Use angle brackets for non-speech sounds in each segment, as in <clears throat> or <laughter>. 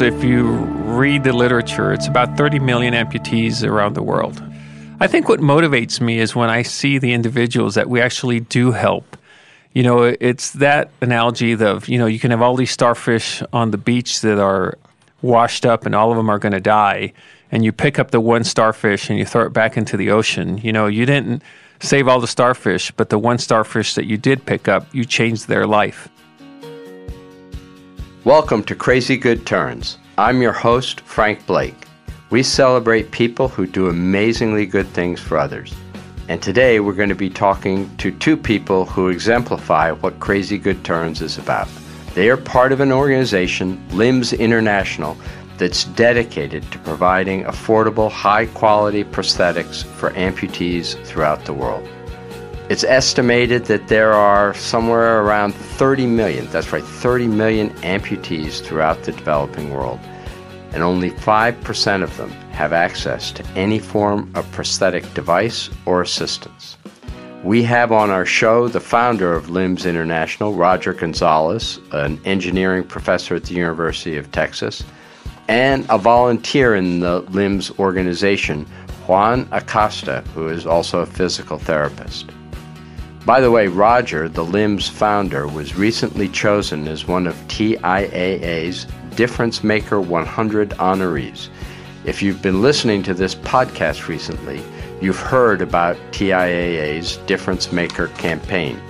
If you read the literature, it's about 30 million amputees around the world. I think what motivates me is when I see the individuals that we actually do help. You know, it's that analogy of, you know, you can have all these starfish on the beach that are washed up and all of them are going to die. And you pick up the one starfish and you throw it back into the ocean. You know, you didn't save all the starfish, but the one starfish that you did pick up, you changed their life. Welcome to Crazy Good Turns. I'm your host, Frank Blake. We celebrate people who do amazingly good things for others. And today we're going to be talking to two people who exemplify what Crazy Good Turns is about. They are part of an organization, Limbs International, that's dedicated to providing affordable, high quality prosthetics for amputees throughout the world. It's estimated that there are somewhere around 30 million, that's right, 30 million amputees throughout the developing world and only 5% of them have access to any form of prosthetic device or assistance. We have on our show the founder of Limbs International, Roger Gonzalez, an engineering professor at the University of Texas, and a volunteer in the Limbs organization, Juan Acosta, who is also a physical therapist. By the way, Roger, the LIMBS founder, was recently chosen as one of TIAA's Difference Maker 100 honorees. If you've been listening to this podcast recently, you've heard about TIAA's Difference Maker campaign.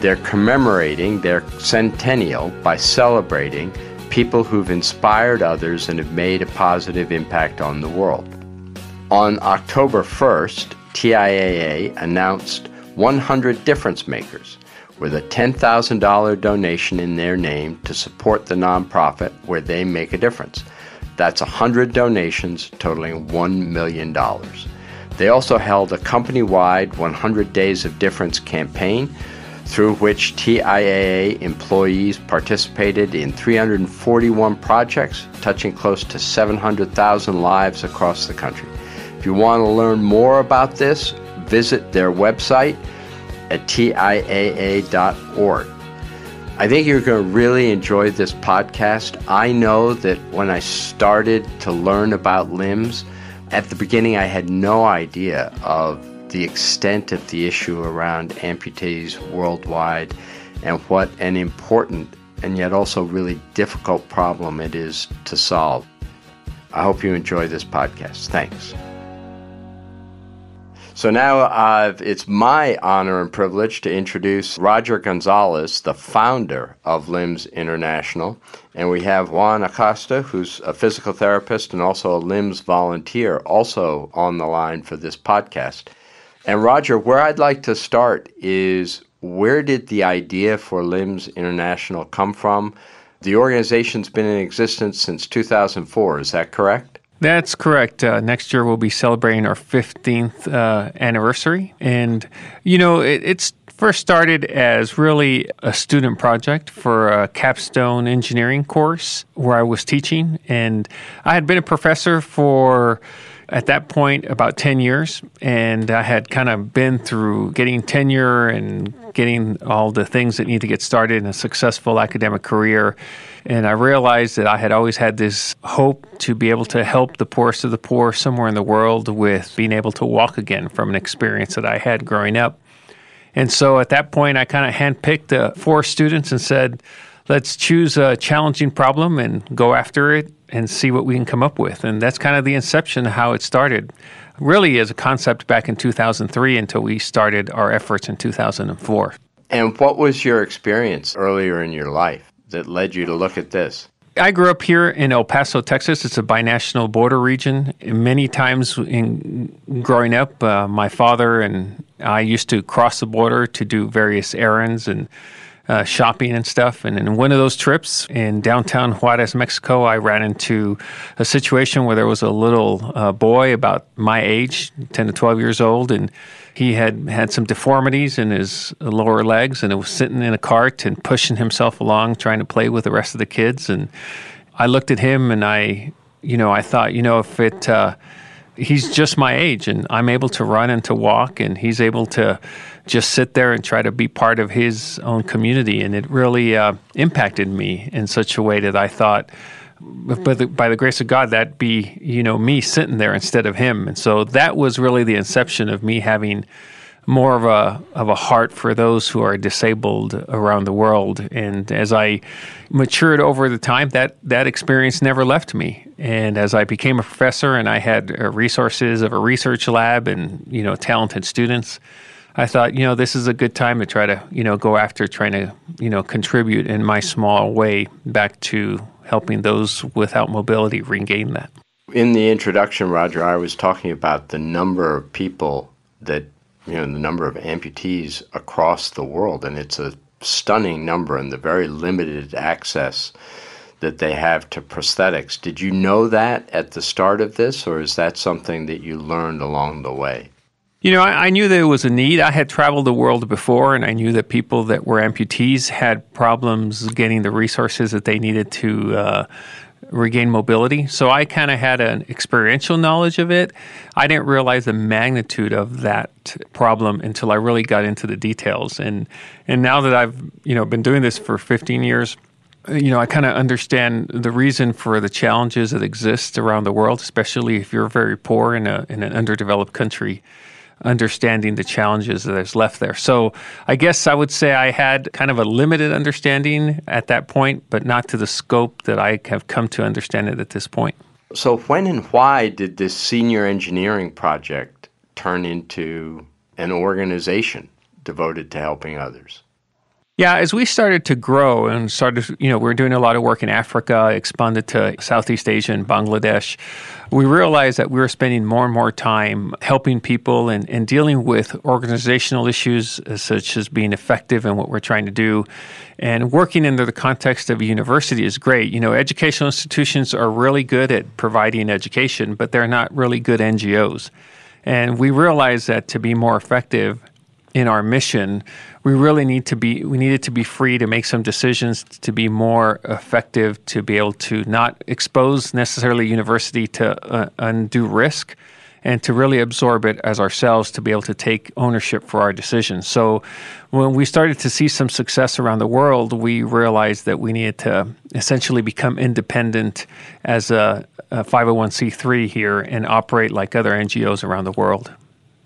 They're commemorating their centennial by celebrating people who've inspired others and have made a positive impact on the world. On October 1st, TIAA announced 100 difference makers with a $10,000 donation in their name to support the nonprofit where they make a difference. That's 100 donations totaling $1 million. They also held a company wide 100 Days of Difference campaign through which TIAA employees participated in 341 projects touching close to 700,000 lives across the country. If you want to learn more about this, visit their website at TIAA.org. I think you're going to really enjoy this podcast. I know that when I started to learn about limbs, at the beginning I had no idea of the extent of the issue around amputees worldwide and what an important and yet also really difficult problem it is to solve. I hope you enjoy this podcast. Thanks. So now uh, it's my honor and privilege to introduce Roger Gonzalez, the founder of Limbs International. And we have Juan Acosta, who's a physical therapist and also a Limbs volunteer, also on the line for this podcast. And Roger, where I'd like to start is where did the idea for Limbs International come from? The organization's been in existence since 2004, is that correct? That's correct. Uh, next year we'll be celebrating our 15th uh, anniversary. And, you know, it, it's first started as really a student project for a capstone engineering course where I was teaching. And I had been a professor for at that point about 10 years and i had kind of been through getting tenure and getting all the things that need to get started in a successful academic career and I realized that I had always had this hope to be able to help the poorest of the poor somewhere in the world with being able to walk again from an experience that I had growing up. And so at that point, I kind of handpicked uh, four students and said, let's choose a challenging problem and go after it and see what we can come up with. And that's kind of the inception of how it started. Really, as a concept back in 2003 until we started our efforts in 2004. And what was your experience earlier in your life? that led you to look at this? I grew up here in El Paso, Texas. It's a binational border region. Many times in growing up, uh, my father and I used to cross the border to do various errands and uh, shopping and stuff. And in one of those trips in downtown Juarez, Mexico, I ran into a situation where there was a little uh, boy about my age, 10 to 12 years old, and he had had some deformities in his lower legs and it was sitting in a cart and pushing himself along, trying to play with the rest of the kids. And I looked at him and I, you know, I thought, you know, if it, uh, he's just my age and I'm able to run and to walk and he's able to just sit there and try to be part of his own community. And it really uh, impacted me in such a way that I thought, by the, by the grace of God, that be you know me sitting there instead of him, and so that was really the inception of me having more of a of a heart for those who are disabled around the world. And as I matured over the time, that that experience never left me. And as I became a professor, and I had uh, resources of a research lab and you know talented students. I thought, you know, this is a good time to try to, you know, go after trying to, you know, contribute in my small way back to helping those without mobility regain that. In the introduction, Roger, I was talking about the number of people that, you know, the number of amputees across the world, and it's a stunning number and the very limited access that they have to prosthetics. Did you know that at the start of this, or is that something that you learned along the way? You know, I, I, knew there was a need. I had traveled the world before, and I knew that people that were amputees had problems getting the resources that they needed to uh, regain mobility. So I kind of had an experiential knowledge of it. I didn't realize the magnitude of that problem until I really got into the details. And and now that I've you know been doing this for 15 years you know, I kind of understand the reason for the challenges that exist around the world, especially if you're very poor in a in an underdeveloped country understanding the challenges that is left there. So I guess I would say I had kind of a limited understanding at that point, but not to the scope that I have come to understand it at this point. So when and why did this senior engineering project turn into an organization devoted to helping others? Yeah, as we started to grow and started, you know, we were doing a lot of work in Africa, expanded to Southeast Asia and Bangladesh. We realized that we were spending more and more time helping people and, and dealing with organizational issues such as being effective in what we're trying to do. And working in the context of a university is great. You know, educational institutions are really good at providing education, but they're not really good NGOs. And we realized that to be more effective, in our mission, we really need to be we needed to be free to make some decisions to be more effective to be able to not expose necessarily university to uh, undue risk and to really absorb it as ourselves to be able to take ownership for our decisions. So when we started to see some success around the world, we realized that we needed to essentially become independent as a, a 501c3 here and operate like other NGOs around the world.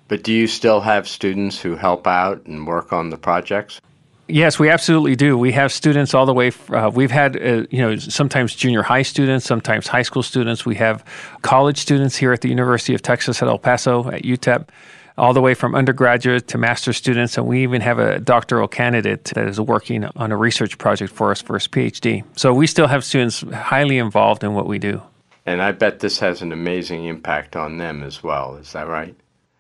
But do you still have students who help out and work on the projects? Yes, we absolutely do. We have students all the way. Uh, we've had, uh, you know, sometimes junior high students, sometimes high school students. We have college students here at the University of Texas at El Paso at UTEP, all the way from undergraduate to master's students, and we even have a doctoral candidate that is working on a research project for us for his PhD. So we still have students highly involved in what we do. And I bet this has an amazing impact on them as well. Is that right?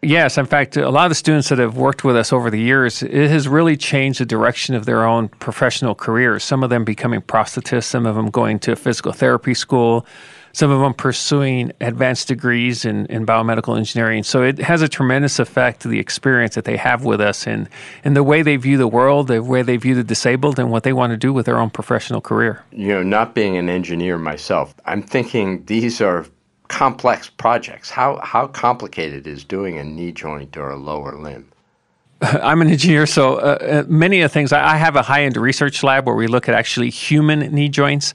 Yes, in fact, a lot of the students that have worked with us over the years, it has really changed the direction of their own professional careers. Some of them becoming prosthetists, some of them going to a physical therapy school, some of them pursuing advanced degrees in, in biomedical engineering. So it has a tremendous effect to the experience that they have with us and, and the way they view the world, the way they view the disabled, and what they want to do with their own professional career. You know, not being an engineer myself, I'm thinking these are complex projects. How how complicated is doing a knee joint or a lower limb? <laughs> I'm an engineer, so uh, uh, many of the things. I have a high end research lab where we look at actually human knee joints.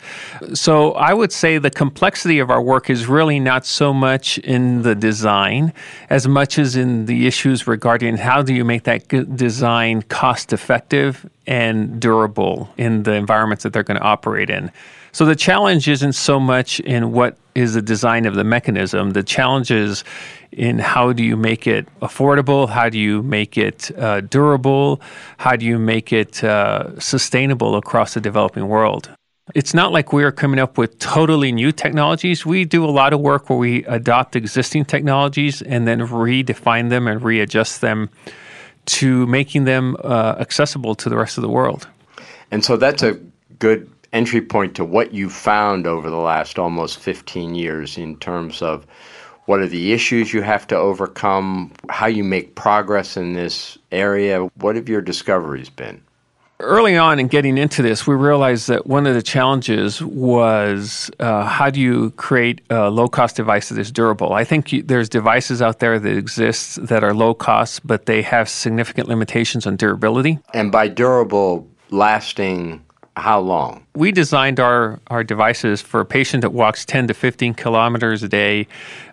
So I would say the complexity of our work is really not so much in the design as much as in the issues regarding how do you make that design cost effective and durable in the environments that they're going to operate in. So the challenge isn't so much in what is the design of the mechanism. The challenge is in how do you make it affordable? How do you make it uh, durable? How do you make it uh, sustainable across the developing world? It's not like we're coming up with totally new technologies. We do a lot of work where we adopt existing technologies and then redefine them and readjust them to making them uh, accessible to the rest of the world. And so that's a good entry point to what you've found over the last almost 15 years in terms of what are the issues you have to overcome, how you make progress in this area. What have your discoveries been? Early on in getting into this, we realized that one of the challenges was uh, how do you create a low cost device that is durable? I think you, there's devices out there that exist that are low cost, but they have significant limitations on durability. And by durable, lasting how long? We designed our, our devices for a patient that walks 10 to 15 kilometers a day,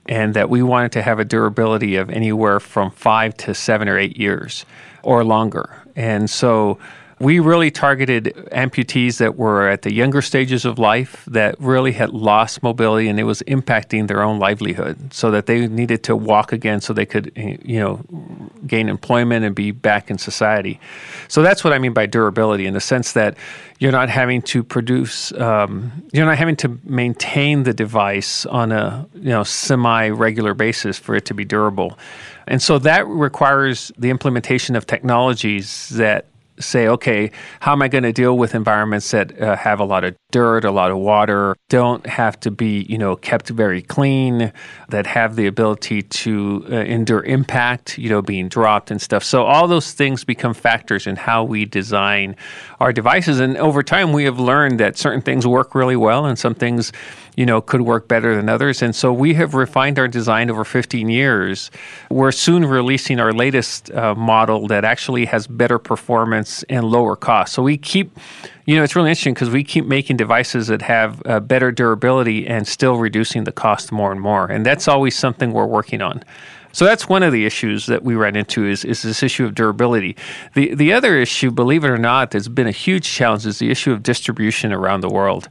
and that we wanted to have a durability of anywhere from five to seven or eight years or longer. And so we really targeted amputees that were at the younger stages of life that really had lost mobility and it was impacting their own livelihood so that they needed to walk again so they could you know gain employment and be back in society. So that's what i mean by durability in the sense that you're not having to produce um, you're not having to maintain the device on a you know semi regular basis for it to be durable. And so that requires the implementation of technologies that say, okay, how am I going to deal with environments that uh, have a lot of dirt, a lot of water, don't have to be, you know, kept very clean, that have the ability to uh, endure impact, you know, being dropped and stuff. So all those things become factors in how we design our devices. And over time, we have learned that certain things work really well and some things you know, could work better than others. And so we have refined our design over 15 years. We're soon releasing our latest uh, model that actually has better performance and lower cost. So we keep, you know, it's really interesting because we keep making devices that have uh, better durability and still reducing the cost more and more. And that's always something we're working on. So that's one of the issues that we ran into is, is this issue of durability. The the other issue, believe it or not, that's been a huge challenge is the issue of distribution around the world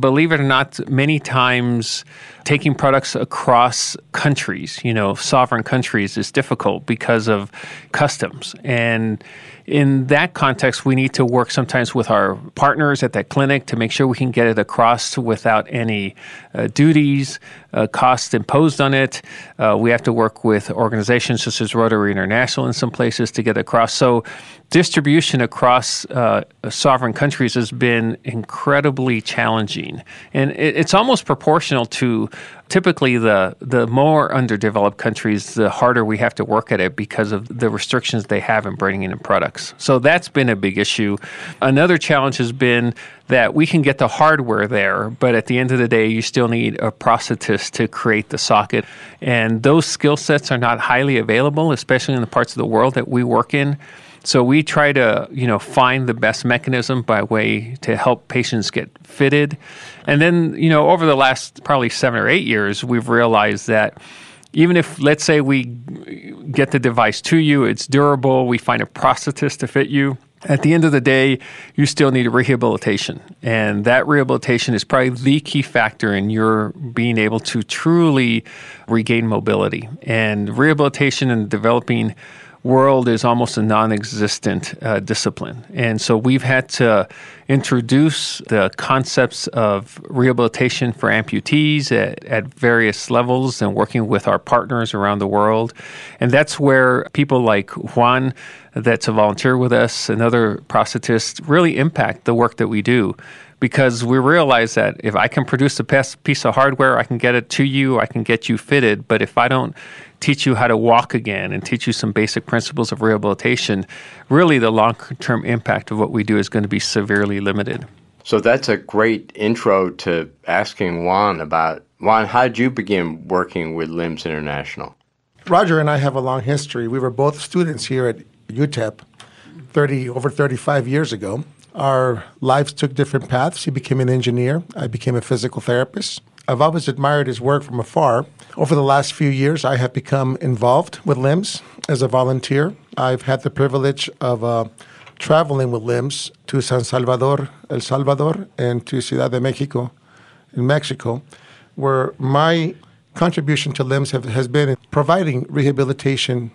believe it or not, many times taking products across countries, you know, sovereign countries, is difficult because of customs. And in that context, we need to work sometimes with our partners at that clinic to make sure we can get it across without any uh, duties, uh, costs imposed on it. Uh, we have to work with organizations such as Rotary International in some places to get across. So, distribution across uh, sovereign countries has been incredibly challenging, and it, it's almost proportional to typically the the more underdeveloped countries, the harder we have to work at it because of the restrictions they have in bringing in products. So that's been a big issue. Another challenge has been that we can get the hardware there, but at the end of the day, you still need a prosthetist to create the socket, and those skill sets are not highly available, especially in the parts of the world that we work in. So we try to, you know, find the best mechanism by way to help patients get fitted. And then, you know, over the last probably 7 or 8 years, we've realized that even if let's say we get the device to you, it's durable, we find a prosthetist to fit you, at the end of the day, you still need rehabilitation. And that rehabilitation is probably the key factor in your being able to truly regain mobility. And rehabilitation and developing world is almost a non existent uh, discipline. And so we've had to introduce the concepts of rehabilitation for amputees at, at various levels and working with our partners around the world. And that's where people like Juan, that's a volunteer with us, and other prosthetists really impact the work that we do because we realize that if I can produce a piece of hardware, I can get it to you, I can get you fitted. But if I don't teach you how to walk again and teach you some basic principles of rehabilitation, really the long term impact of what we do is going to be severely limited. So that's a great intro to asking Juan about Juan, how did you begin working with Limbs International? Roger and I have a long history. We were both students here at UTEP 30 over 35 years ago. Our lives took different paths. He became an engineer. I became a physical therapist. I've always admired his work from afar. Over the last few years, I have become involved with LIMBS as a volunteer. I've had the privilege of uh, traveling with LIMBS to San Salvador, El Salvador, and to Ciudad de Mexico in Mexico, where my contribution to LIMBS have, has been providing rehabilitation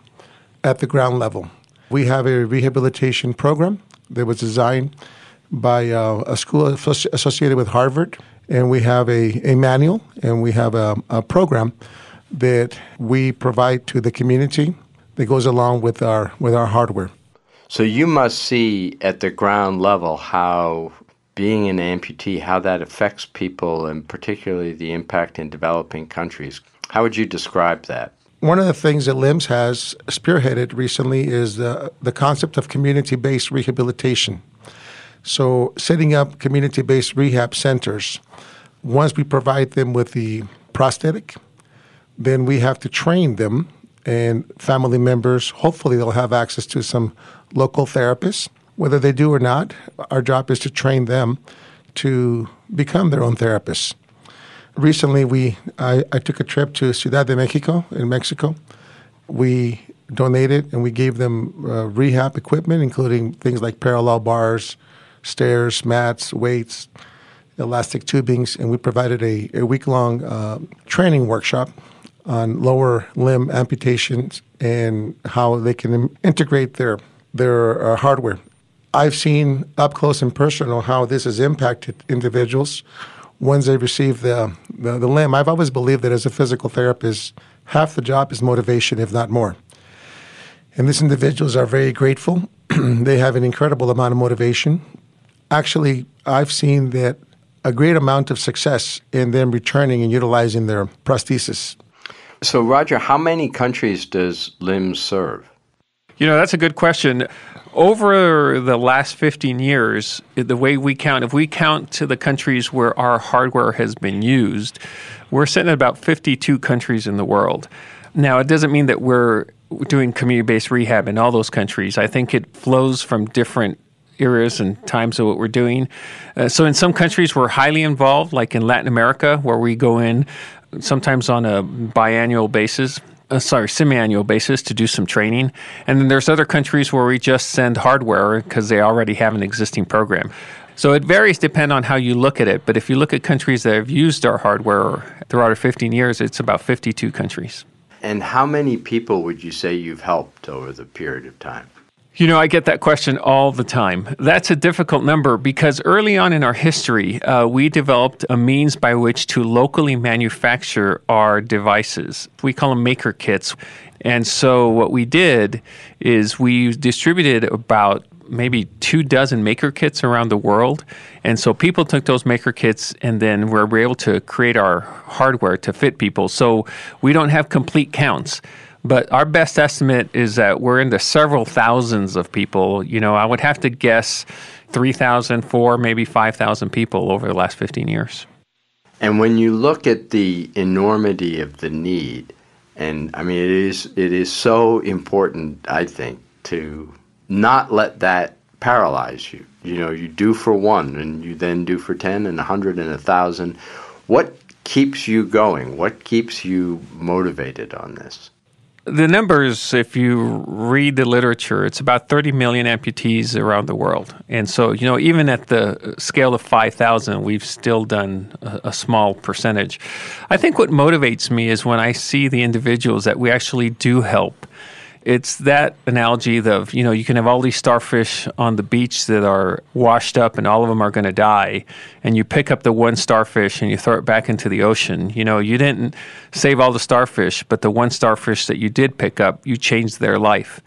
at the ground level. We have a rehabilitation program that was designed by uh, a school associated with Harvard and we have a, a manual and we have a, a program that we provide to the community that goes along with our with our hardware. So you must see at the ground level how being an amputee, how that affects people, and particularly the impact in developing countries. How would you describe that? One of the things that LIMBS has spearheaded recently is the, the concept of community based rehabilitation. So, setting up community based rehab centers, once we provide them with the prosthetic, then we have to train them and family members. Hopefully, they'll have access to some local therapists Whether they do or not, our job is to train them to become their own therapists. Recently, we I, I took a trip to Ciudad de Mexico in Mexico. We donated and we gave them uh, rehab equipment, including things like parallel bars, stairs, mats, weights, elastic tubings, and we provided a, a week long uh, training workshop on lower limb amputations and how they can integrate their their uh, hardware. I've seen up close and personal how this has impacted individuals once they receive the, the, the limb. I've always believed that as a physical therapist, half the job is motivation, if not more. And these individuals are very grateful. <clears throat> they have an incredible amount of motivation. Actually, I've seen that a great amount of success in them returning and utilizing their prosthesis. So, Roger, how many countries does LIMBS serve? You know, that's a good question. Over the last 15 years, the way we count, if we count to the countries where our hardware has been used, we're sitting at about 52 countries in the world. Now, it doesn't mean that we're doing community based rehab in all those countries. I think it flows from different eras and times of what we're doing. Uh, so, in some countries, we're highly involved, like in Latin America, where we go in sometimes on a biannual basis uh, sorry, semi-annual basis to do some training. And then there's other countries where we just send hardware because they already have an existing program. So it varies depending on how you look at it. But if you look at countries that have used our hardware throughout our 15 years, it's about 52 countries. And how many people would you say you've helped over the period of time? You know, I get that question all the time. That's a difficult number because early on in our history, uh, we developed a means by which to locally manufacture our devices. We call them maker kits. And so, what we did is we distributed about maybe two dozen maker kits around the world. And so people took those maker kits and then we were able to create our hardware to fit people. So we don't have complete counts. But our best estimate is that we're into several thousands of people. You know, I would have to guess 3,000, 4, maybe 5,000 people over the last 15 years. And when you look at the enormity of the need, and I mean, it is, it is so important, I think, to not let that paralyze you. You know, you do for one, and you then do for 10 and a 100 and a 1,000. What keeps you going? What keeps you motivated on this? The numbers, if you read the literature, it's about 30 million amputees around the world. And so, you know, even at the scale of 5,000, we've still done a, a, small percentage. I think what motivates me is when I see the individuals that we actually do help it's that analogy of you know you can have all these starfish on the beach that are washed up and all of them are going to die and you pick up the one starfish and you throw it back into the ocean. You know you didn't save all the starfish but the one starfish that you did pick up you changed their life.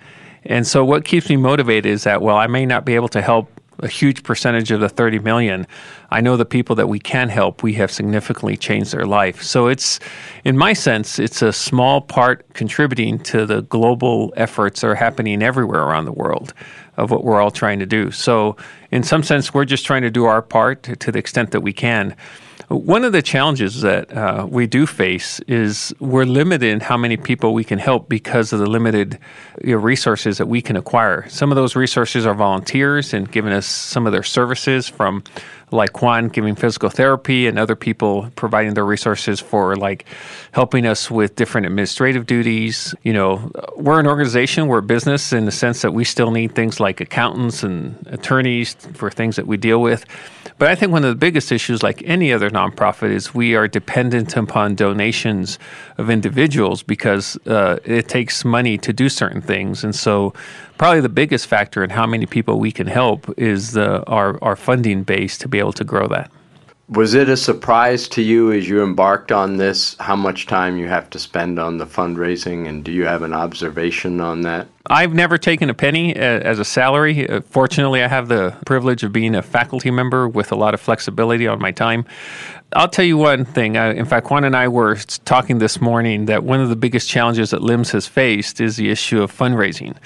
And so what keeps me motivated is that well i may not be able to help a huge percentage of the 30 million, I know the people that we can help, we have significantly changed their life. So it's, in my sense, it's a small part contributing to the global efforts that are happening everywhere around the world of what we're all trying to do. So, in some sense, we're just trying to do our part to, to the extent that we can. One of the challenges that uh, we do face is we're limited in how many people we can help because of the limited you know, resources that we can acquire. Some of those resources are volunteers and giving us some of their services from like Juan giving physical therapy and other people providing their resources for like helping us with different administrative duties. You know, we're an organization, we're a business in the sense that we still need things like accountants and attorneys for things that we deal with. But I think one of the biggest issues, like any other nonprofit, is we are dependent upon donations of individuals because uh, it takes money to do certain things. And so, probably the biggest factor in how many people we can help is the, our, our funding base to be able to grow that. Was it a surprise to you as you embarked on this how much time you have to spend on the fundraising, and do you have an observation on that? I've never taken a penny uh, as a salary. Uh, fortunately, I have the privilege of being a faculty member with a lot of flexibility on my time. I'll tell you one thing. In fact, Juan and I were talking this morning that one of the biggest challenges that LIMBS has faced is the issue of fundraising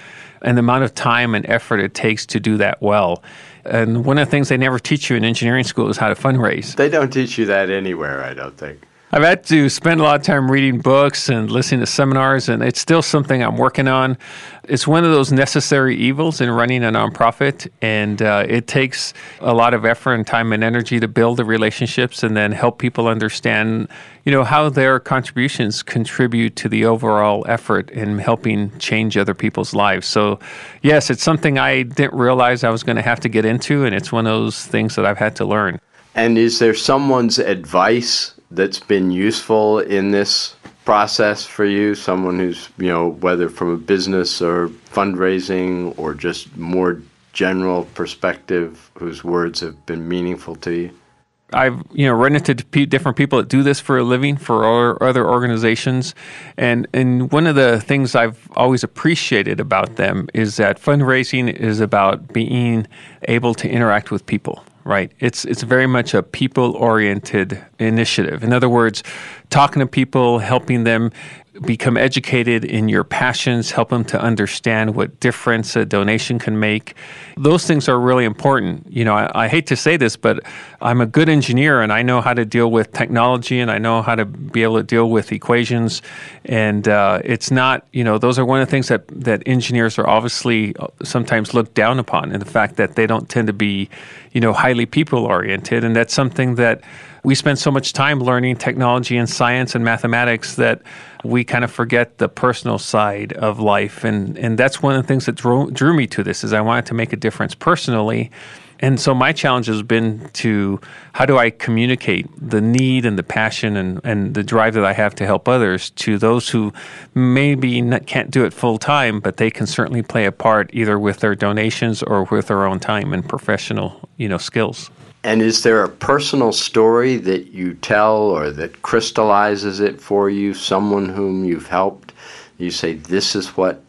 and the amount of time and effort it takes to do that well. And one of the things they never teach you in engineering school is how to fundraise. They don't teach you that anywhere, I don't think. I've had to spend a lot of time reading books and listening to seminars, and it's still something I'm working on. It's one of those necessary evils in running a nonprofit, and uh, it takes a lot of effort and time and energy to build the relationships and then help people understand, you know, how their contributions contribute to the overall effort in helping change other people's lives. So, yes, it's something I didn't realize I was going to have to get into, and it's one of those things that I've had to learn. And is there someone's advice that's been useful in this process for you? Someone who's, you know, whether from a business or fundraising or just more general perspective, whose words have been meaningful to you? I've you know run into different people that do this for a living for other organizations, and and one of the things I've always appreciated about them is that fundraising is about being able to interact with people right? It's it's very much a people oriented initiative. In other words, talking to people, helping them become educated in your passions, help them to understand what difference a donation can make. Those things are really important. You know, I, I, hate to say this, but I'm a good engineer and I know how to deal with technology and I know how to be able to deal with equations. And uh, it's not, you know, those are one of the things that, that engineers are obviously uh, sometimes looked down upon in the fact that they don't tend to be, you know, highly people oriented. And that's something that we spend so much time learning technology and science and mathematics that we kind of forget the personal side of life. And, and that's one of the things that drew, drew me to this is I wanted to make a difference personally. And so my challenge has been to how do I communicate the need and the passion and, and the drive that I have to help others to those who maybe not, can't do it full time, but they can certainly play a part either with their donations or with their own time and professional, you know, skills. And is there a personal story that you tell or that crystallizes it for you, someone whom you've helped? You say, this is what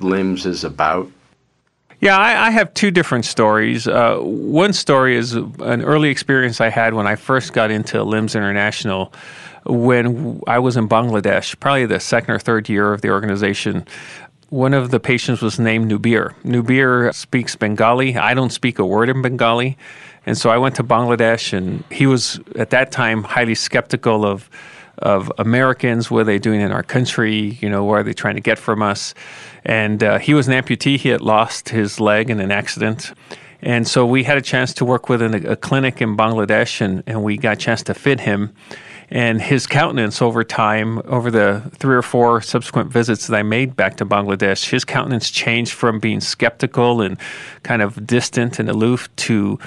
LIMBS is about? Yeah, I, I have two different stories. Uh, one story is an early experience I had when I first got into LIMBS International when I was in Bangladesh, probably the second or third year of the organization. One of the patients was named Nubir. Nubir speaks Bengali. I don't speak a word in Bengali. And so I went to Bangladesh, and he was at that time highly skeptical of of Americans. What are they doing in our country? You know, what are they trying to get from us? And uh, he was an amputee. He had lost his leg in an accident. And so we had a chance to work with a, a clinic in Bangladesh, and, and we got a chance to fit him and his countenance over time, over the three or four subsequent visits that I made back to Bangladesh, his countenance changed from being skeptical and kind of distant and aloof to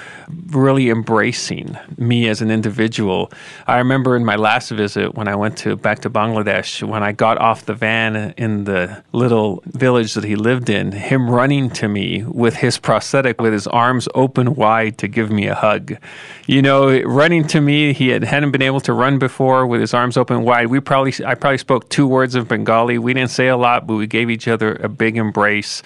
really embracing me as an individual. I remember in my last visit when I went to back to Bangladesh, when I got off the van in the little village that he lived in, him running to me with his prosthetic, with his arms open wide to give me a hug. You know, running to me, he had, hadn't been able to run before before with his arms open wide. We probably I probably spoke two words of Bengali. We didn't say a lot, but we gave each other a big embrace.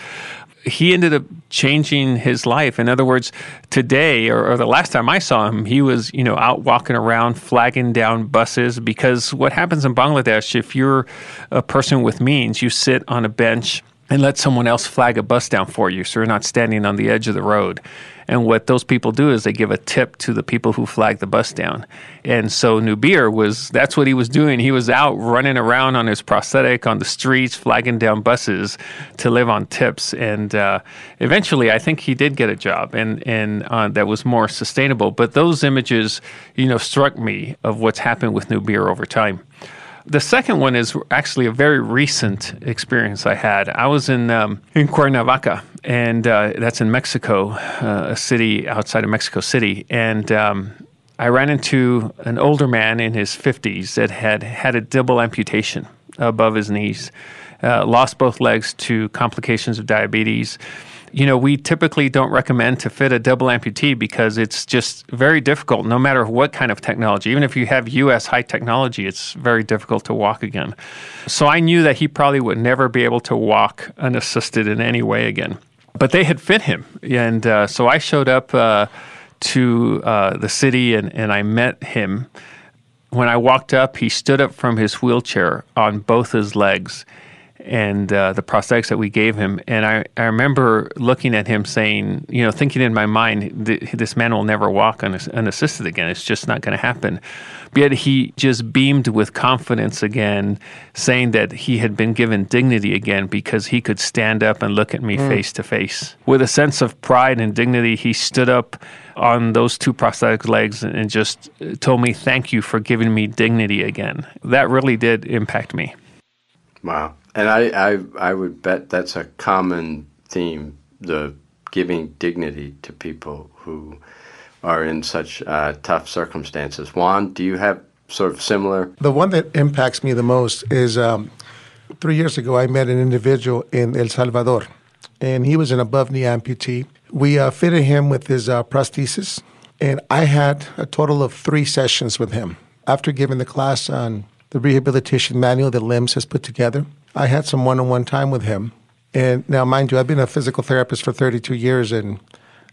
He ended up changing his life. In other words, today or, or the last time I saw him, he was you know out walking around, flagging down buses. Because what happens in Bangladesh, if you're a person with means, you sit on a bench and let someone else flag a bus down for you so you're not standing on the edge of the road. And what those people do is they give a tip to the people who flag the bus down. And so Nubir was that's what he was doing. He was out running around on his prosthetic on the streets, flagging down buses to live on tips. And uh, eventually, I think he did get a job, and and uh, that was more sustainable. But those images, you know, struck me of what's happened with Nubir over time. The second one is actually a very recent experience I had. I was in um, in Cuernavaca, and uh, that's in Mexico, uh, a city outside of Mexico City, and um, I ran into an older man in his 50s that had had a double amputation above his knees, uh, lost both legs to complications of diabetes you know, we typically don't recommend to fit a double amputee because it's just very difficult, no matter what kind of technology. Even if you have US high technology, it's very difficult to walk again. So I knew that he probably would never be able to walk unassisted in any way again. But they had fit him. And uh, so I showed up uh, to uh, the city and, and I met him. When I walked up, he stood up from his wheelchair on both his legs and uh, the prosthetics that we gave him. And I, I remember looking at him saying, you know, thinking in my mind, this man will never walk unassisted again. It's just not going to happen. But yet he just beamed with confidence again, saying that he had been given dignity again because he could stand up and look at me mm. face to face. With a sense of pride and dignity, he stood up on those two prosthetic legs and just told me, Thank you for giving me dignity again. That really did impact me. Wow. And I, I, I would bet that's a common theme the giving dignity to people who are in such uh, tough circumstances. Juan, do you have sort of similar? The one that impacts me the most is um, three years ago, I met an individual in El Salvador, and he was an above knee amputee. We uh, fitted him with his uh, prosthesis, and I had a total of three sessions with him. After giving the class on the rehabilitation manual that LIMBS has put together, I had some one on one time with him. And now, mind you, I've been a physical therapist for 32 years, and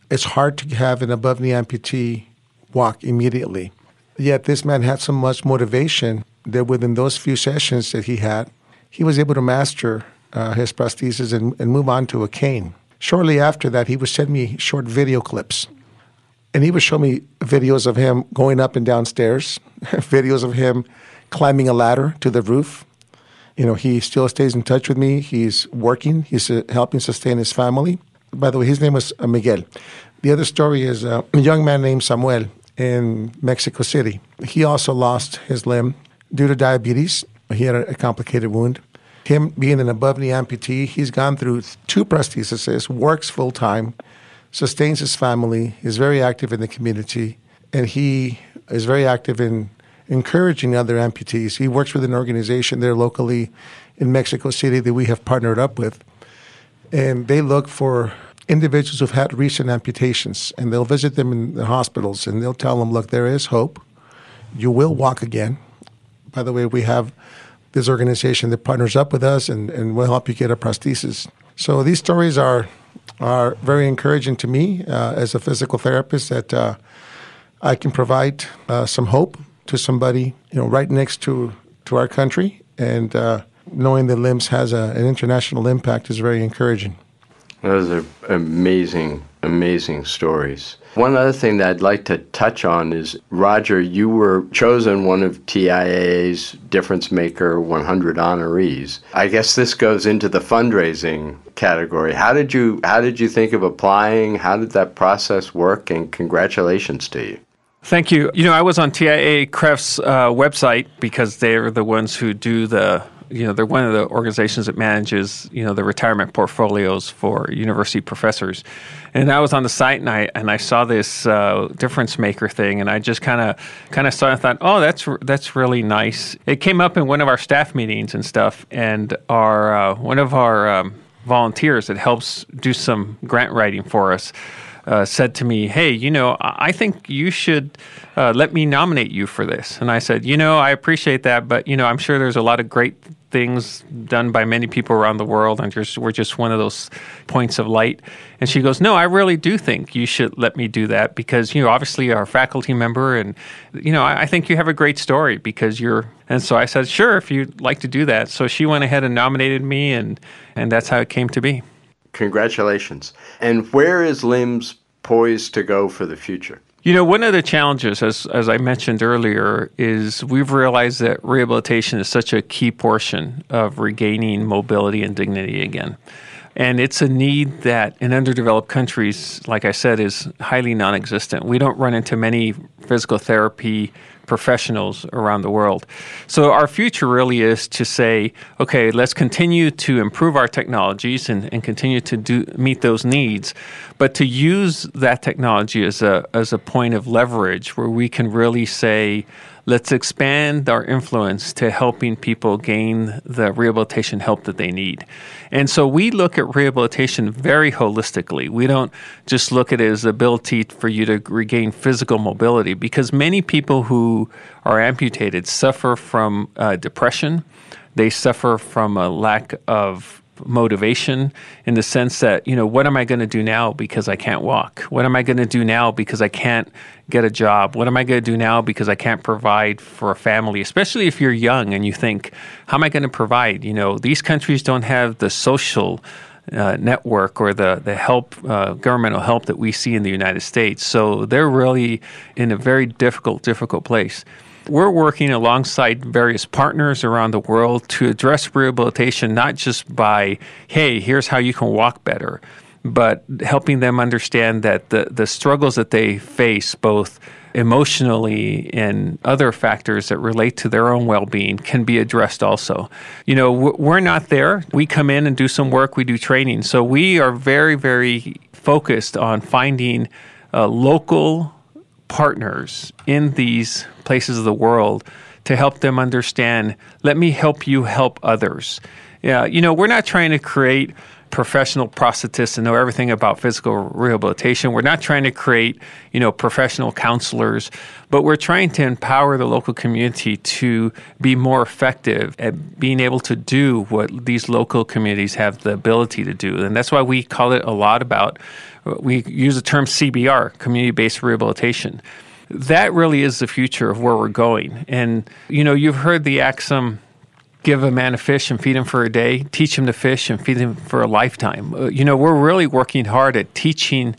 it's hard to have an above knee amputee walk immediately. Yet, this man had so much motivation that within those few sessions that he had, he was able to master uh, his prosthesis and, and move on to a cane. Shortly after that, he would send me short video clips. And he would show me videos of him going up and down stairs, <laughs> videos of him climbing a ladder to the roof. You know, he still stays in touch with me. He's working, he's uh, helping sustain his family. By the way, his name was uh, Miguel. The other story is uh, a young man named Samuel in Mexico City. He also lost his limb due to diabetes. He had a, complicated wound him being an above knee amputee, he's gone through two prostheses, works full time, sustains his family, is very active in the community, and he is very active in encouraging other amputees. He works with an organization there locally in Mexico City that we have partnered up with, and they look for individuals who've had recent amputations, and they'll visit them in the hospitals, and they'll tell them, look, there is hope. You will walk again. By the way, we have this organization that partners up with us and, and will help you get a prosthesis. So these stories are are very encouraging to me uh, as a physical therapist that uh, I can provide uh, some hope to somebody you know right next to to our country and uh, knowing that LIMBS has a, an international impact is very encouraging. Those are amazing, amazing stories. One other thing that I'd like to touch on is Roger, you were chosen one of TIAA's Difference Maker 100 honorees. I guess this goes into the fundraising category. How did you how did you think of applying? How did that process work? And congratulations to you. Thank you. You know, I was on TIAA-CREF's uh, website because they're the ones who do the you know they're one of the organizations that manages you know the retirement portfolios for university professors. And i was on the site and i and i saw this uh, difference maker thing and i just kind of kind of saw and thought oh that's that's really nice. It came up in one of our staff meetings and stuff and our uh, one of our um, volunteers that helps do some grant writing for us uh, said to me, Hey, you know, I think you should uh, let me nominate you for this. And I said, You know, I appreciate that, but, you know, I'm sure there's a lot of great things done by many people around the world, and just, we're just one of those points of light. And she goes, No, I really do think you should let me do that because, you know, obviously you're a faculty member, and, you know, I, I think you have a great story because you're. And so I said, Sure, if you'd like to do that. So she went ahead and nominated me, and, and that's how it came to be. Congratulations. And where is LIMBS poised to go for the future? You know, one of the challenges, as, as I mentioned earlier, is we've realized that rehabilitation is such a key portion of regaining mobility and dignity again. And it's a need that in underdeveloped countries, like I said, is highly non existent. We don't run into many physical therapy professionals around the world. So our future really is to say, okay, let's continue to improve our technologies and, and continue to do, meet those needs, but to use that technology as a, as a point of leverage where we can really say, let's expand our influence to helping people gain the rehabilitation help that they need. And so we look at rehabilitation very holistically. We don't just look at it as ability for you to regain physical mobility because many people who are amputated suffer from uh, depression. They suffer from a lack of motivation in the sense that, you know, what am I going to do now because I can't walk? What am I going to do now because I can't get a job? What am I going to do now because I can't provide for a family? Especially if you're young and you think, how am I going to provide? You know, these countries don't have the social uh, network or the the help uh, governmental help that we see in the United States. So they're really in a very difficult difficult place. We're working alongside various partners around the world to address rehabilitation, not just by, hey, here's how you can walk better, but helping them understand that the, the struggles that they face, both emotionally and other factors that relate to their own well-being can be addressed also. You know, we're not there. We come in and do some work, we do training. So we are very very focused on finding uh, local partners in these places of the world to help them understand, let me help you help others. Yeah, you know, we're not trying to create professional prosthetists and know everything about physical rehabilitation. We're not trying to create, you know, professional counselors, but we're trying to empower the local community to be more effective at being able to do what these local communities have the ability to do. And that's why we call it a lot about we use the term CBR, community-based rehabilitation. That really is the future of where we're going. And you know, you've heard the axiom give a man a fish and feed him for a day, teach him to fish and feed him for a lifetime. Uh, you know, we're really working hard at teaching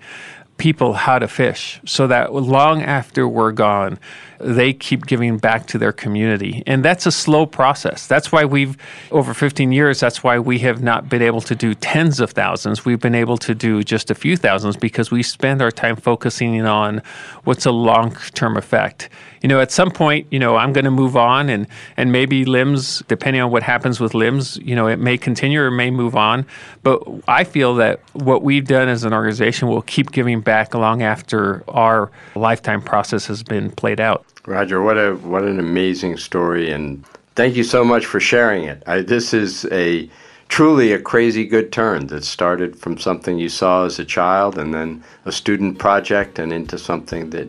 people how to fish so that long after we're gone, they keep giving back to their community. And that's a slow process. That's why we've, over 15 years, that's why we have not been able to do tens of thousands. We've been able to do just a few thousands because we spend our time focusing on what's a long term effect. You know, at some point, you know, I'm going to move on and, and maybe LIMBS, depending on what happens with LIMBS, you know, it may continue or may move on. But I feel that what we've done as an organization will keep giving back long after our lifetime process has been played out. Roger, what a what an amazing story, and thank you so much for sharing it. I, this is a truly a crazy good turn that started from something you saw as a child, and then a student project, and into something that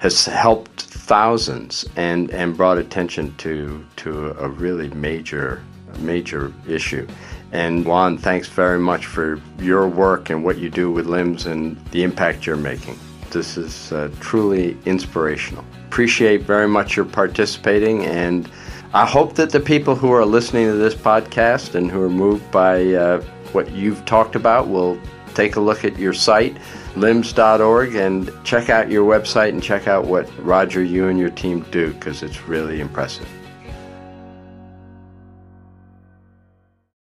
has helped thousands and and brought attention to to a really major major issue. And Juan, thanks very much for your work and what you do with LIMBS and the impact you're making. This is uh, truly inspirational appreciate very much your participating, and I hope that the people who are listening to this podcast and who are moved by uh, what you've talked about will take a look at your site, limbs.org, and check out your website and check out what Roger, you and your team do because it's really impressive.